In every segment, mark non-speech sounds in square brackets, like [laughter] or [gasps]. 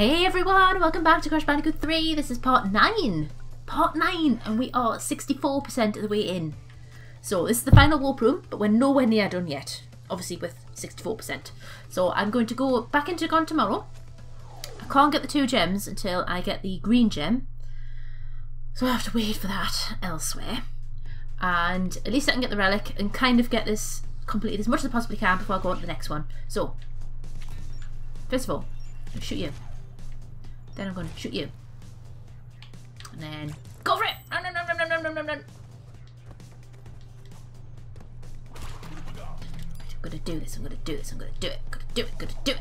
Hey everyone, welcome back to Crash Bandicoot 3. This is part 9. Part 9, and we are 64% of the way in. So this is the final warp room, but we're nowhere near done yet. Obviously with 64%. So I'm going to go back into Gone tomorrow. I can't get the two gems until I get the green gem. So I have to wait for that elsewhere. And at least I can get the relic and kind of get this completed as much as I possibly can before I go on to the next one. So, first of all, shoot you. Then I'm to shoot you. And then go for it! Run, run, run, run, run, run, run, run. I'm gonna do this, I'm gonna do this, I'm gonna do it, I'm gonna do it, I'm gonna do it.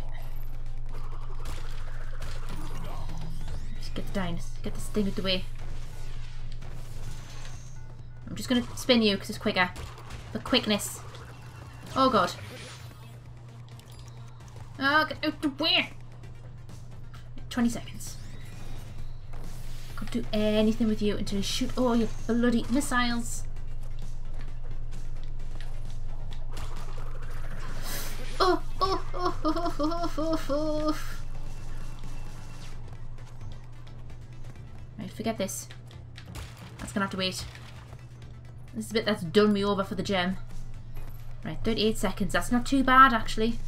Just get the get this thing out the way. I'm just gonna spin you because it's quicker. For quickness. Oh god. Oh, get out the way! 20 seconds. Can't do anything with you until you shoot all your bloody missiles. Oh, oh, oh, oh, oh, oh, oh, oh, oh. Right, forget this. That's gonna have to wait. This is a bit that's done me over for the gem. Right, 38 seconds. That's not too bad, actually.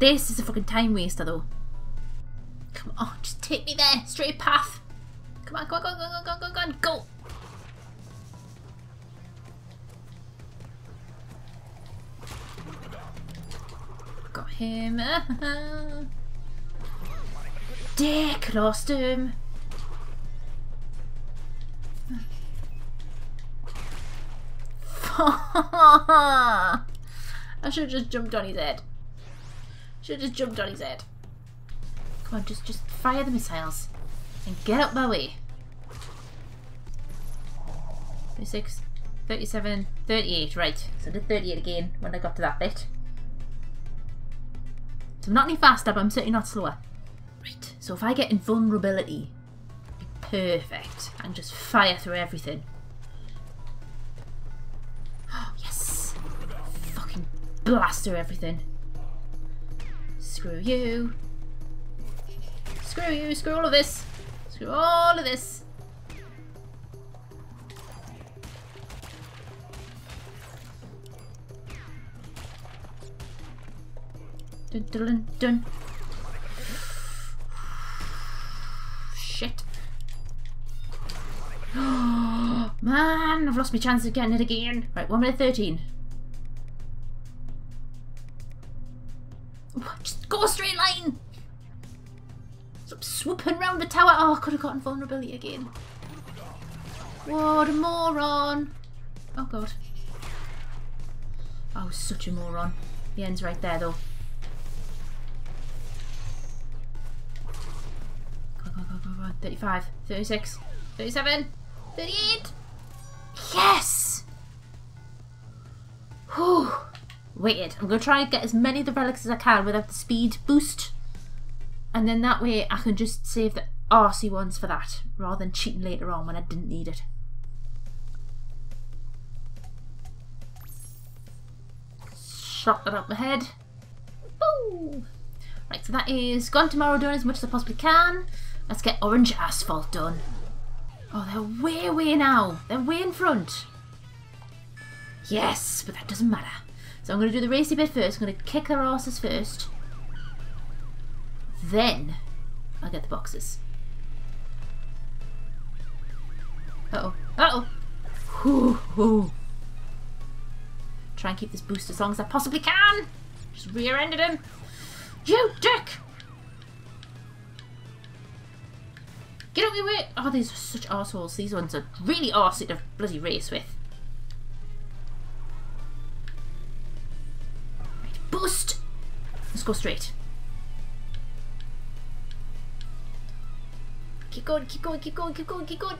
This is a fucking time waster, though. Come on, just take me there. Straight path. Come on, on, go, go, go, go, go, go, go. Got him. [laughs] Dick, lost him. [laughs] I should have just jumped on his head. Should have just jumped on his head. Come on, just just fire the missiles and get out my way. 36, 37, 38, right. So I did 38 again when I got to that bit. So I'm not any faster, but I'm certainly not slower. Right, so if I get invulnerability, perfect. And just fire through everything. [gasps] yes! Fucking blast through everything. Screw you. Screw you, screw all of this. Screw all of this. Dun, dun, dun. Shit. [gasps] Man, I've lost my chance of getting it again. Right, 1 minute 13. Could have gotten vulnerability again. What a moron. Oh, God. I was such a moron. The end's right there, though. Go, go, go, go. 35, 36, 37, 38. Yes! Whew. Waited. I'm going to try and get as many of the relics as I can without the speed boost. And then that way I can just save the RC ones for that, rather than cheating later on when I didn't need it. Shot that up my head. Woo! Right, so that is Gone Tomorrow done as much as I possibly can. Let's get Orange Asphalt done. Oh, they're way away now. They're way in front. Yes, but that doesn't matter. So I'm going to do the racy bit first. I'm going to kick their asses first. Then I'll get the boxes. Uh-oh. Uh-oh. Whoo. Try and keep this boost as long as I possibly can. Just rear-ended him. You dick! Get out of your way! Oh, these are such assholes. These ones are really arsey to bloody race with. Right, boost! Let's go straight. Keep going, keep going, keep going, keep going, keep going.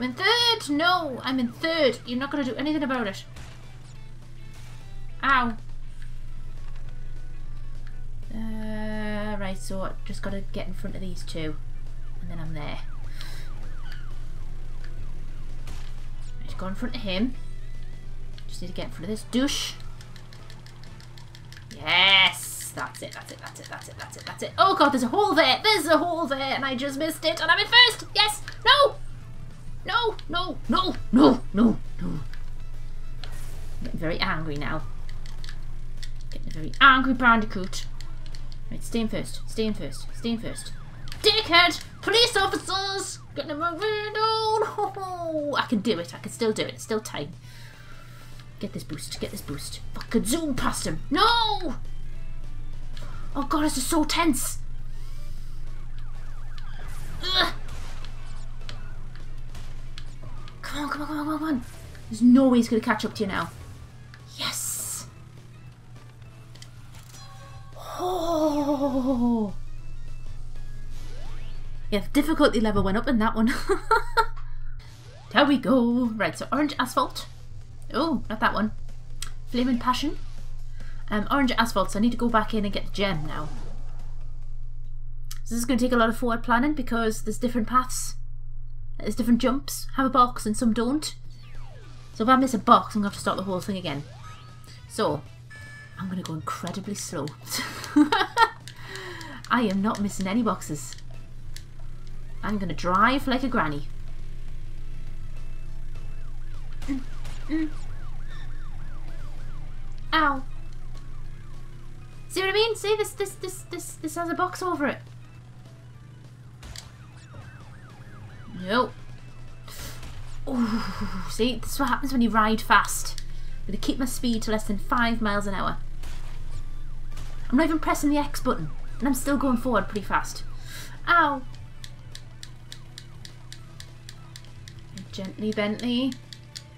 I'm in third! No! I'm in third! You're not going to do anything about it. Ow. Uh, right, so I just got to get in front of these two. And then I'm there. Just go in front of him. Just need to get in front of this douche. Yes! That's it, that's it, that's it, that's it, that's it, that's it. Oh god, there's a hole there! There's a hole there! And I just missed it! And I'm in first! Yes! No! No! No! No! No! No! No! I'm getting very angry now. Getting a very angry bandicoot. Right, stay in first. Stay in first. Stay in first. Dickhead! Police officers! Getting in my window! No! I can do it. I can still do it. It's still time. Get this boost. Get this boost. Fucking zoom past him. No! Oh god, this is so tense. Ugh. Come on, come on, come on, come on. There's no way he's going to catch up to you now. Yes! Oh! Yeah, difficulty level went up in that one. [laughs] there we go. Right, so orange asphalt. Oh, not that one. Flaming Passion. Um, orange asphalt, so I need to go back in and get the gem now. So this is going to take a lot of forward planning because there's different paths. There's different jumps. Have a box and some don't. So if I miss a box, I'm going to have to start the whole thing again. So, I'm going to go incredibly slow. [laughs] I am not missing any boxes. I'm going to drive like a granny. Mm. Ow. See what I mean? See this this this this this has a box over it. Nope. Ooh, see, this is what happens when you ride fast. I'm going to keep my speed to less than 5 miles an hour. I'm not even pressing the X button, and I'm still going forward pretty fast. Ow! Gently, Bentley.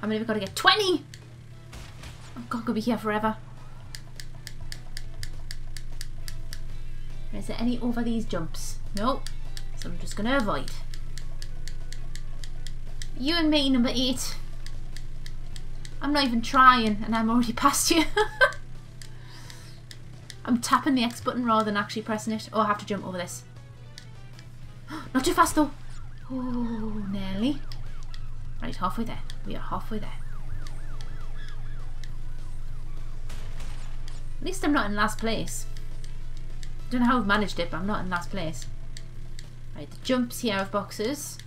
Many have got to get? 20! Oh God, could be here forever. Is there any over these jumps? Nope. So I'm just going to avoid. You and me, number eight. I'm not even trying and I'm already [laughs] past you. I'm tapping the X button rather than actually pressing it. Oh, I have to jump over this. [gasps] Not too fast though. Oh, nearly. Right, halfway there. We are halfway there. At least I'm not in last place. I don't know how I've managed it, but I'm not in last place. Right, the jumps here of boxes.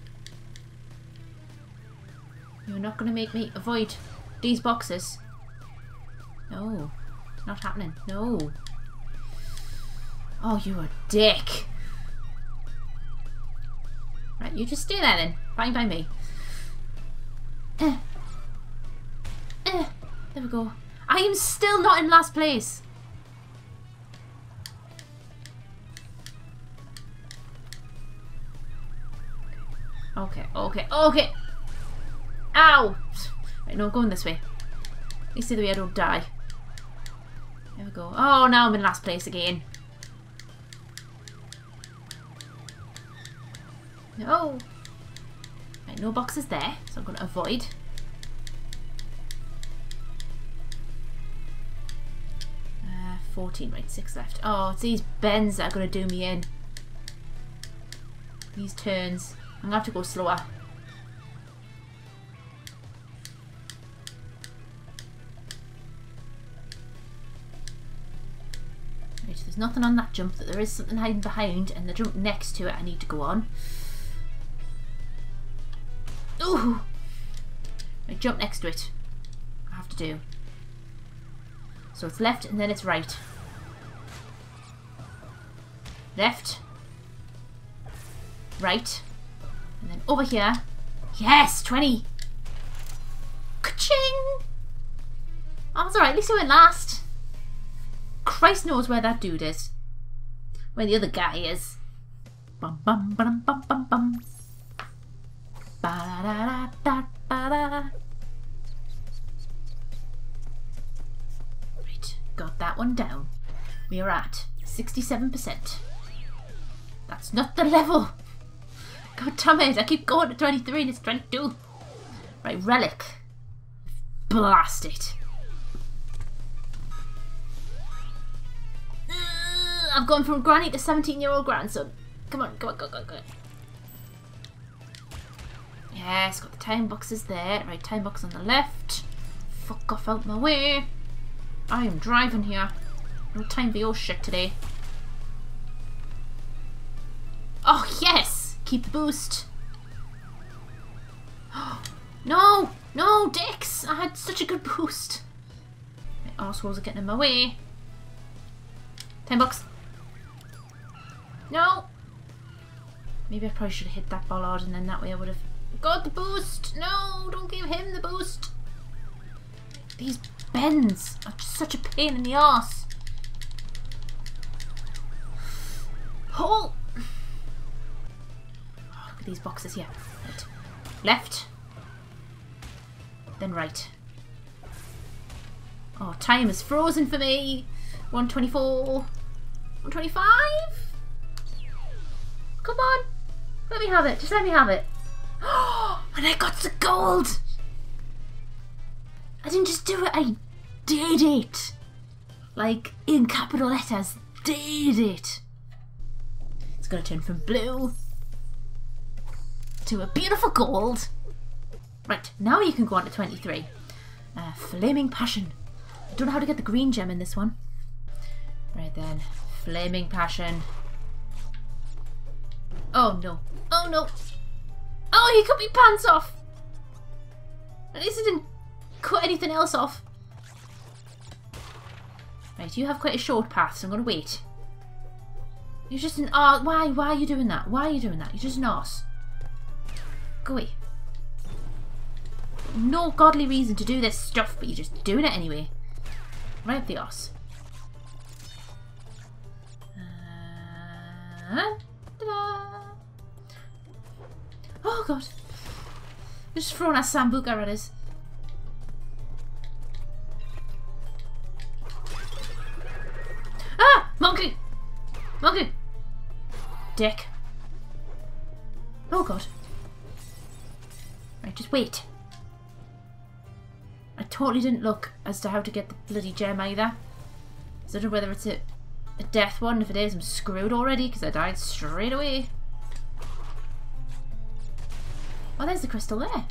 You're not going to make me avoid these boxes. No, it's not happening. No. Oh, you're a dick. Right, you just stay there then. Fine by me. Eh. Eh. There we go. I am still not in last place. Okay, okay, okay. Ow! Right, no, I'm going this way. At least the way I don't die. There we go. Oh, now I'm in last place again. No. Right, no boxes there, so I'm going to avoid. Uh, 14, right, 6 left. Oh, it's these bends that are going to do me in. These turns. I'm going to have to go slower. There's nothing on that jump, that there is something hiding behind, and the jump next to it I need to go on. Ooh! I jump next to it. I have to do. So it's left and then it's right. Left. Right. And then over here. Yes! 20! Ka-ching! Oh, it's alright. At least I went last. Christ knows where that dude is. Where the other guy is. Bum bum bum bum bum bum. Ba da da da da da. Right, got that one down. We are at 67%. That's not the level. God damn it, I keep going to 23 and it's 22. Right, relic. Blast it. I've gone from granny to 17 year old grandson. Come on, come on, go, go, go. Yes, got the time boxes there. Right, time box on the left. Fuck off out my way. I am driving here. No time for your shit today. Oh, yes! Keep the boost. [gasps] no! No, Dix! I had such a good boost. My arseholes are getting in my way. Ten bucks. No! Maybe I probably should have hit that bollard and then that way I would have got the boost. No, don't give him the boost. These bends are such a pain in the ass. Oh! oh look at these boxes here. Right. Left. Then right. Oh, time is frozen for me. 124. 125? Come on. Let me have it. Just let me have it. [gasps] And I got the gold. I didn't just do it. I did it. Like in capital letters. Did it. It's going to turn from blue to a beautiful gold. Right, now you can go on to 23. Uh, Flaming Passion. I don't know how to get the green gem in this one. Right then, Flaming Passion. Oh no. Oh no. Oh, he cut me pants off. At least he didn't cut anything else off. Right, you have quite a short path, so I'm going to wait. You're just an... Oh, why? Why are you doing that? Why are you doing that? You're just an arse. Go away. No godly reason to do this stuff, but you're just doing it anyway. Right the arse. Uh, oh god. Just throwing a Sambuca at us. Ah! Monkey! Monkey! Dick. Oh god. Right, just wait. I totally didn't look as to how to get the bloody gem either. So I don't know whether it's a, a death one. If it is, I'm screwed already because I died straight away. Oh, there's the crystal there.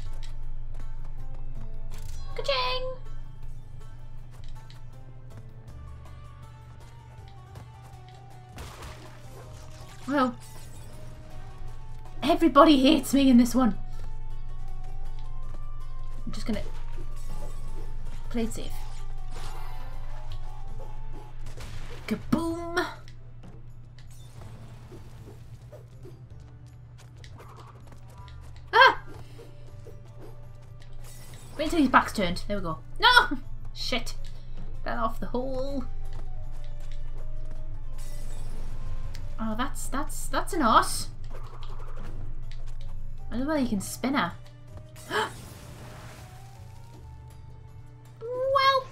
Ka-ching! Well, everybody hates me in this one. I'm just gonna play it safe. There we go. No! Shit. Fell off the hole. Oh, that's that's that's an os. I don't know whether you can spin her. [gasps] well,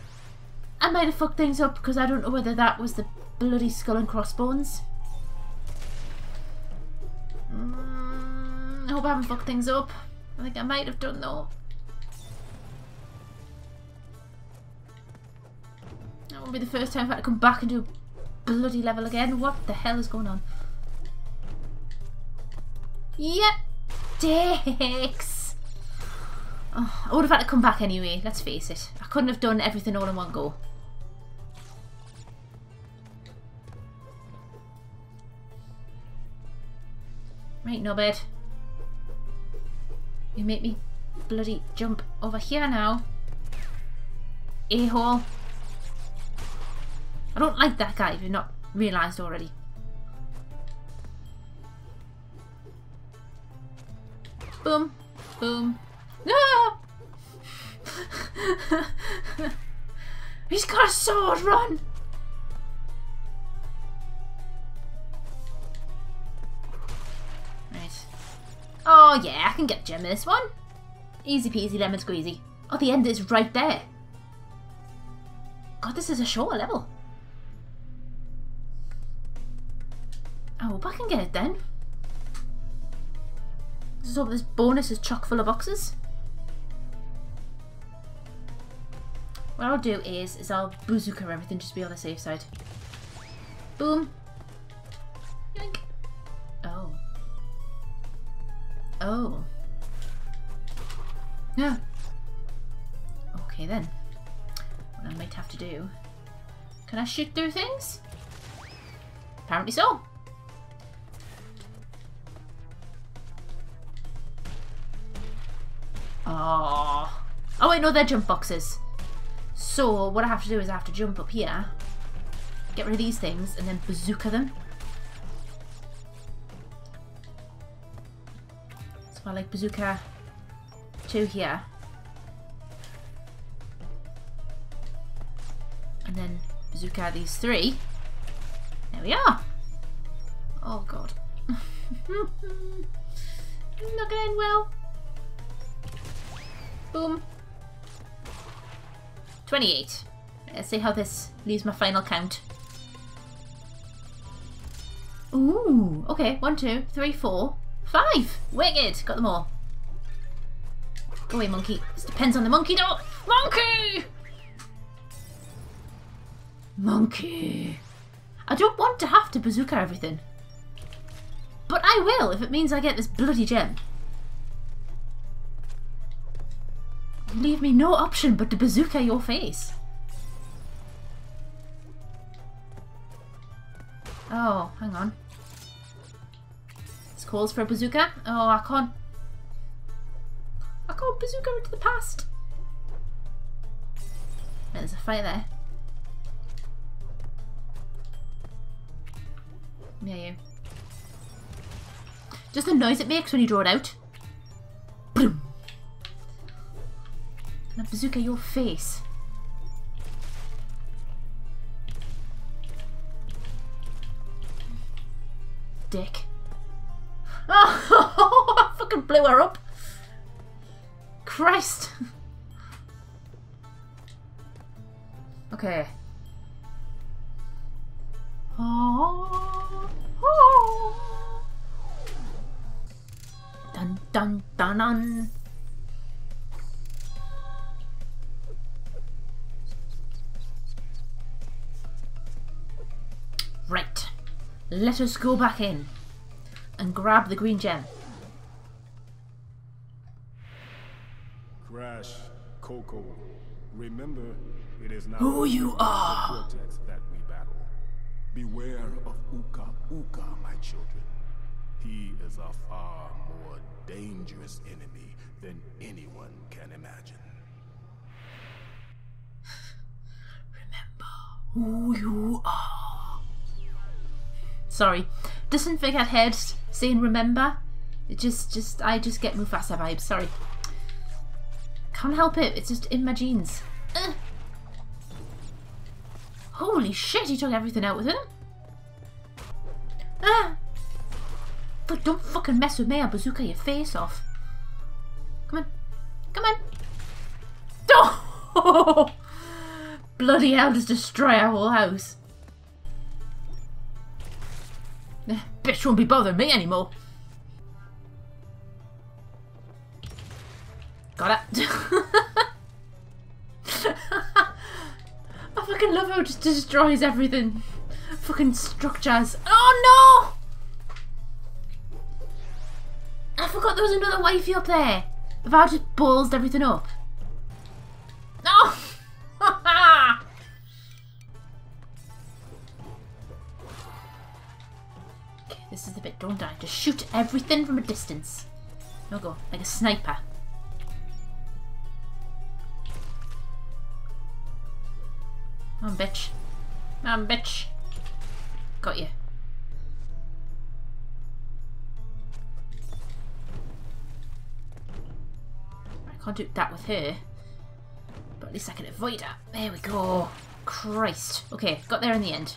I might have fucked things up because I don't know whether that was the bloody skull and crossbones. Mm, I hope I haven't fucked things up. I think I might have done though. Won't be the first time I've had to come back and do a bloody level again. What the hell is going on? Yep. Dicks. Oh, I would have had to come back anyway, let's face it. I couldn't have done everything all in one go. Right, no bed. You make me bloody jump over here now. A-hole. I don't like that guy if you've not realised already. Boom. Boom. No! [laughs] He's got a sword, run! Right. Oh yeah, I can get gem in this one. Easy peasy lemon squeezy. Oh, the end is right there. God, this is a short level. Hope I can get it then. So this bonus is chock full of boxes. What I'll do is, is I'll bazooka everything just to be on the safe side. Boom. Yoink. Oh. Oh. Yeah. Okay then. What I might have to do, Can I shoot through things? Apparently so. Oh. Oh wait, no, they're jump boxes. So what I have to do is I have to jump up here, get rid of these things, and then bazooka them. So I like bazooka two here. And then bazooka these three. There we are. Oh god. [laughs] Not end well. Boom. 28. Let's see how this leaves my final count. Ooh, okay. One, two, three, four, five. Wicked. Got them all. Go away, monkey. This depends on the monkey, though. Monkey! Monkey. I don't want to have to bazooka everything. But I will if it means I get this bloody gem. Leave me no option but to bazooka your face. Oh, hang on. This calls for a bazooka. Oh, I can't. I can't bazooka into the past. There's a fight there. Yeah, you. Just the noise it makes when you draw it out. Bazooka your face? Dick. [laughs] Oh, I fucking blew her up. Christ. [laughs] okay. Oh, [laughs] oh. Dun dun dun dun. Let us go back in and grab the green gem. Crash, Coco, remember it is not Who you are. Cortex that we battle. Beware of Uka Uka, my children. He is a far more dangerous enemy than anyone can imagine. [sighs] Remember who you are. Sorry. Doesn't forget head saying remember. It just, just, I just get Mufasa vibes. Sorry. Can't help it. It's just in my. Uh. Holy shit, he took everything out with him. Ah! But don't fucking mess with me, I'll bazooka your face off. Come on. Come on. Oh! [laughs] Bloody hell, just destroy our whole house. Bitch won't be bothering me anymore. Got it. [laughs] I fucking love how it just destroys everything. Fucking structures. Oh no! I forgot there was another wifey up there. If I just ballsed everything up. This is the bit, don't I? Just shoot everything from a distance. Oh no go, like a sniper. Come on, bitch. Come on, bitch. Got you. I can't do that with her. But at least I can avoid her. There we go. Christ. Okay, got there in the end.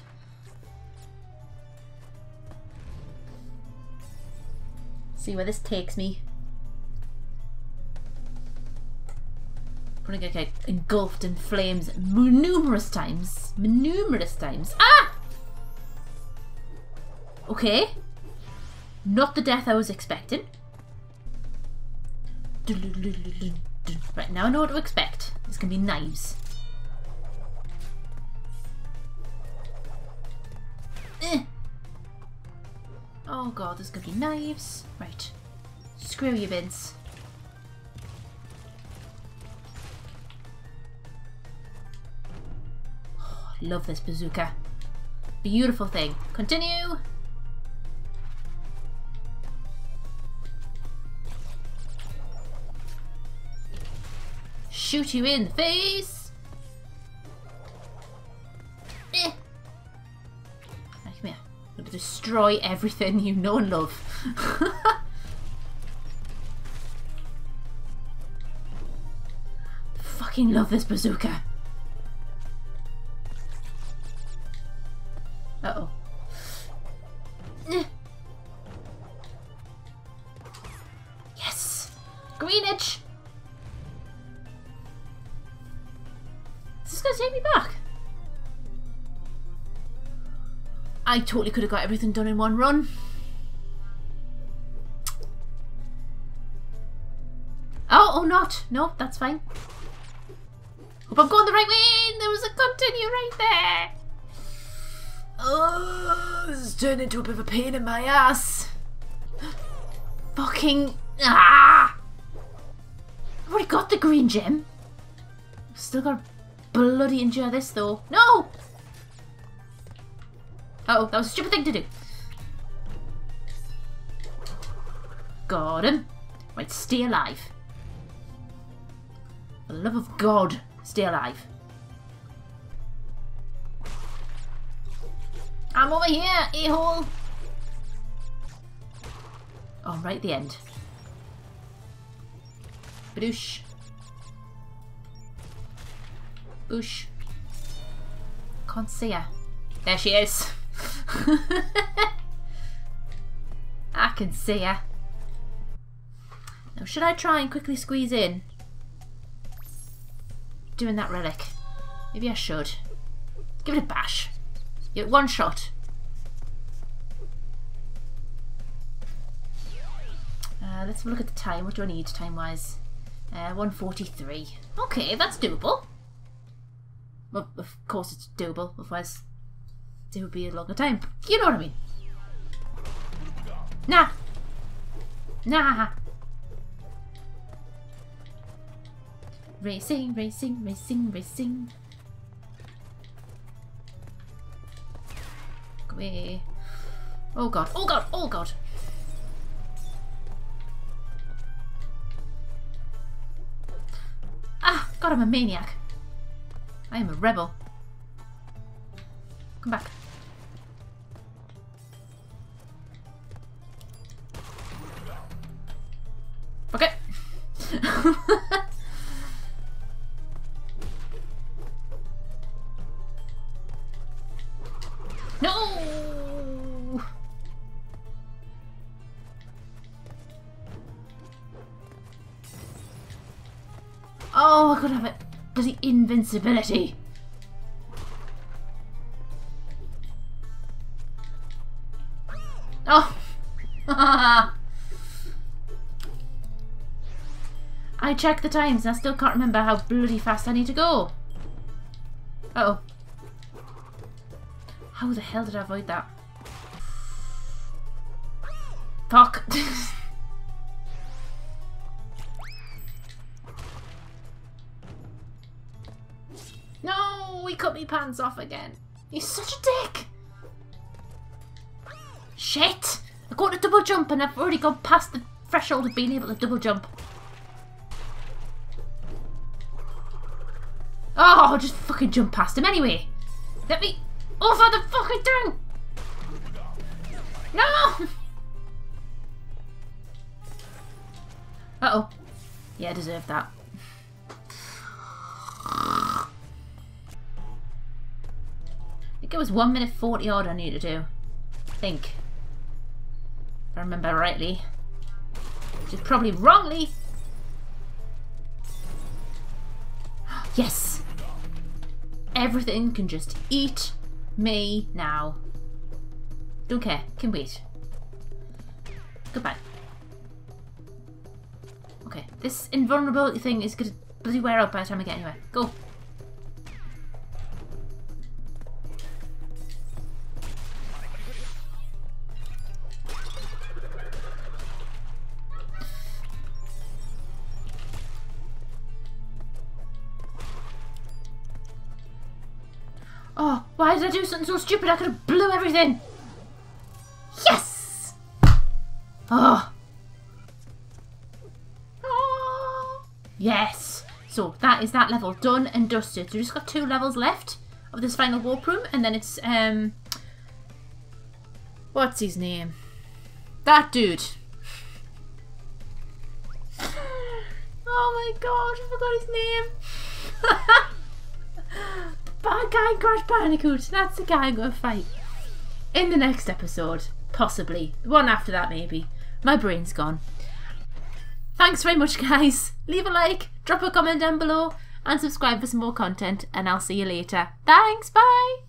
See where this takes me. Probably gonna get engulfed in flames numerous times. Numerous times. Ah! Okay. Not the death I was expecting. Right, now I know what to expect. It's gonna be knives. God, there's gonna be knives. Right. Screw you, Vince. [sighs] Love this bazooka. Beautiful thing. Continue. Shoot you in the face. Destroy everything you know and love. [laughs] Fucking love this bazooka. I totally could have got everything done in one run. Oh, oh not. No, that's fine. Hope I'm going the right way. There was a continue right there. Oh, this is turned into a bit of a pain in my ass. [gasps] Fucking ah! I've already got the green gem. Still got to bloody endure this though. No! Uh oh, that was a stupid thing to do. Got him. Right, stay alive. For the love of God, stay alive. I'm over here, a-hole! Oh, right at the end. Badoosh. Boosh. Can't see her. There she is. [laughs] I can see her. Now, should I try and quickly squeeze in? Doing that relic. Maybe I should. Give it a bash. Give it one shot. Uh, let's have a look at the time. What do I need time-wise? Uh, 143. Okay, that's doable. Well, of course it's doable, otherwise it would be a longer time. You know what I mean. Nah. Nah. Racing, racing, racing, racing. Go away. Oh god, oh god, oh god. Ah, God, I'm a maniac. I am a rebel. Come back. [laughs] no! Oh, I could have it. Bloody invincibility. Checked the times and I still can't remember how bloody fast I need to go. Uh oh How the hell did I avoid that? Fuck. [laughs] no, he cut me pants off again. He's such a dick. Shit! I got to double jump and I've already gone past the threshold of being able to double jump. I'll just fucking jump past him anyway. Let me over the fucking thing. No! [laughs] Uh-oh. Yeah, I deserve that. I think it was 1 minute 40 odd I need to do. I think. If I remember rightly. Which is probably wrongly. [gasps] Yes! Everything can just eat me now. Don't care. Can wait. Goodbye. Okay, this invulnerability thing is gonna bloody wear out by the time I get anywhere. Go. Did I do something so stupid? I could have blew everything. Yes! Oh. Yes. So that is that level done and dusted. So we've just got two levels left of this final warp room, and then it's um, what's his name? That dude. [sighs] Oh my god, I forgot his name. [laughs] Bad guy Crash Bandicoot. That's the guy I'm going to fight. In the next episode. Possibly. The one after that, maybe. My brain's gone. Thanks very much, guys. Leave a like, drop a comment down below, and subscribe for some more content, and I'll see you later. Thanks, bye!